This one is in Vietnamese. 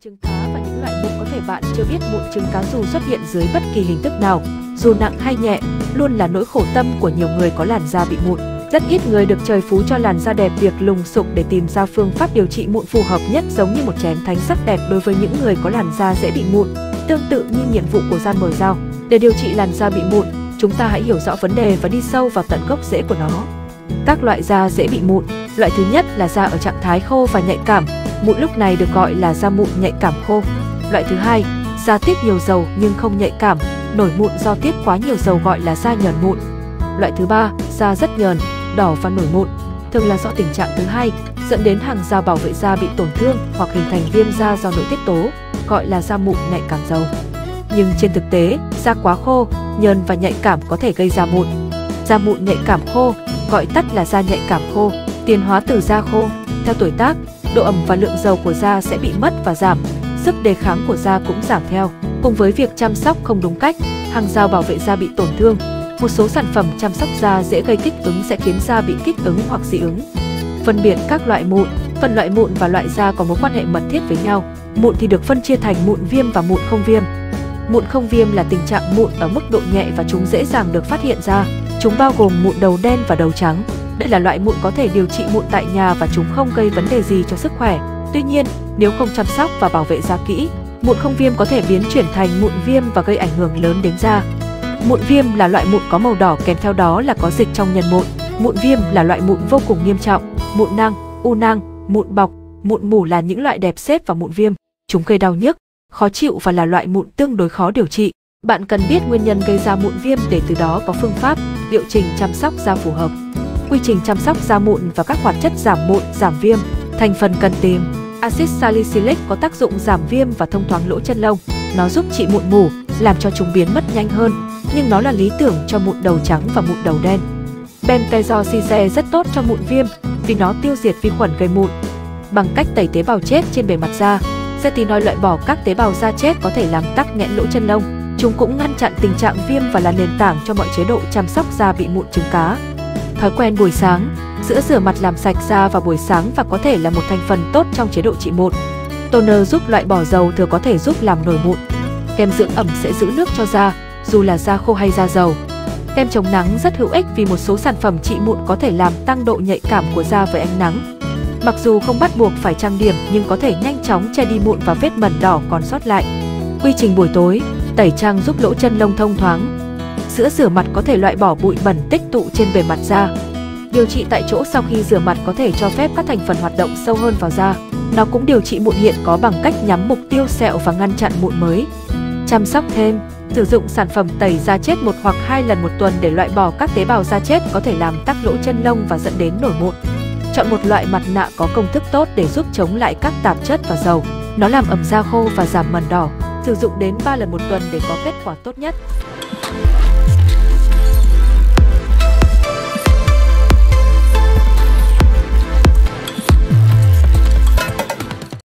trứng cá và những loại mụn có thể bạn chưa biết mụn trứng cá dù xuất hiện dưới bất kỳ hình thức nào, dù nặng hay nhẹ, luôn là nỗi khổ tâm của nhiều người có làn da bị mụn. Rất ít người được trời phú cho làn da đẹp việc lùng sục để tìm ra phương pháp điều trị mụn phù hợp nhất giống như một chén thánh sắc đẹp đối với những người có làn da dễ bị mụn. Tương tự như nhiệm vụ của gian mờ dao, để điều trị làn da bị mụn, chúng ta hãy hiểu rõ vấn đề và đi sâu vào tận gốc rễ của nó. Các loại da dễ bị mụn, loại thứ nhất là da ở trạng thái khô và nhạy cảm, mụn lúc này được gọi là da mụn nhạy cảm khô. Loại thứ hai, da tiết nhiều dầu nhưng không nhạy cảm, nổi mụn do tiết quá nhiều dầu gọi là da nhờn mụn. Loại thứ ba, da rất nhờn, đỏ và nổi mụn, thường là do tình trạng thứ hai dẫn đến hàng rào bảo vệ da bị tổn thương hoặc hình thành viêm da do nội tiết tố, gọi là da mụn nhạy cảm dầu. Nhưng trên thực tế, da quá khô, nhờn và nhạy cảm có thể gây ra mụn. Da mụn nhạy cảm khô, gọi tắt là da nhạy cảm khô, tiến hóa từ da khô. Theo tuổi tác, độ ẩm và lượng dầu của da sẽ bị mất và giảm, sức đề kháng của da cũng giảm theo. Cùng với việc chăm sóc không đúng cách, hàng rào bảo vệ da bị tổn thương, một số sản phẩm chăm sóc da dễ gây kích ứng sẽ khiến da bị kích ứng hoặc dị ứng. Phân biệt các loại mụn, phân loại mụn và loại da có mối quan hệ mật thiết với nhau. Mụn thì được phân chia thành mụn viêm và mụn không viêm. Mụn không viêm là tình trạng mụn ở mức độ nhẹ và chúng dễ dàng được phát hiện ra. Chúng bao gồm mụn đầu đen và đầu trắng. Đây là loại mụn có thể điều trị mụn tại nhà và chúng không gây vấn đề gì cho sức khỏe. Tuy nhiên, nếu không chăm sóc và bảo vệ da kỹ, mụn không viêm có thể biến chuyển thành mụn viêm và gây ảnh hưởng lớn đến da. Mụn viêm là loại mụn có màu đỏ kèm theo đó là có dịch trong nhân mụn. Mụn viêm là loại mụn vô cùng nghiêm trọng. Mụn nang, u nang, mụn bọc, mụn mủ là những loại đẹp xếp vào mụn viêm. Chúng gây đau nhức, khó chịu và là loại mụn tương đối khó điều trị. Bạn cần biết nguyên nhân gây ra mụn viêm để từ đó có phương pháp, liệu trình chăm sóc da phù hợp. Quy trình chăm sóc da mụn và các hoạt chất giảm mụn, giảm viêm. Thành phần cần tìm Axit salicylic có tác dụng giảm viêm và thông thoáng lỗ chân lông. Nó giúp trị mụn mủ, làm cho chúng biến mất nhanh hơn, nhưng nó là lý tưởng cho mụn đầu trắng và mụn đầu đen. Bentezoxyze rất tốt cho mụn viêm vì nó tiêu diệt vi khuẩn gây mụn. Bằng cách tẩy tế bào chết trên bề mặt da, Retinoid loại bỏ các tế bào da chết có thể làm tắc nghẽn lỗ chân lông. Chúng cũng ngăn chặn tình trạng viêm và là nền tảng cho mọi chế độ chăm sóc da bị mụn trứng cá. Thói quen buổi sáng, sữa rửa mặt làm sạch da vào buổi sáng và có thể là một thành phần tốt trong chế độ trị mụn. Toner giúp loại bỏ dầu thừa có thể giúp làm nổi mụn. Kem dưỡng ẩm sẽ giữ nước cho da, dù là da khô hay da dầu. Kem chống nắng rất hữu ích vì một số sản phẩm trị mụn có thể làm tăng độ nhạy cảm của da với ánh nắng. Mặc dù không bắt buộc phải trang điểm nhưng có thể nhanh chóng che đi mụn và vết mẩn đỏ còn sót lại. Quy trình buổi tối, tẩy trang giúp lỗ chân lông thông thoáng. Sữa rửa mặt có thể loại bỏ bụi bẩn tích tụ trên bề mặt da. Điều trị tại chỗ sau khi rửa mặt có thể cho phép các thành phần hoạt động sâu hơn vào da. Nó cũng điều trị mụn hiện có bằng cách nhắm mục tiêu sẹo và ngăn chặn mụn mới. Chăm sóc thêm, sử dụng sản phẩm tẩy da chết một hoặc hai lần một tuần để loại bỏ các tế bào da chết có thể làm tắc lỗ chân lông và dẫn đến nổi mụn. Chọn một loại mặt nạ có công thức tốt để giúp chống lại các tạp chất và dầu. Nó làm ẩm da khô và giảm mẩn đỏ. Sử dụng đến 3 lần một tuần để có kết quả tốt nhất.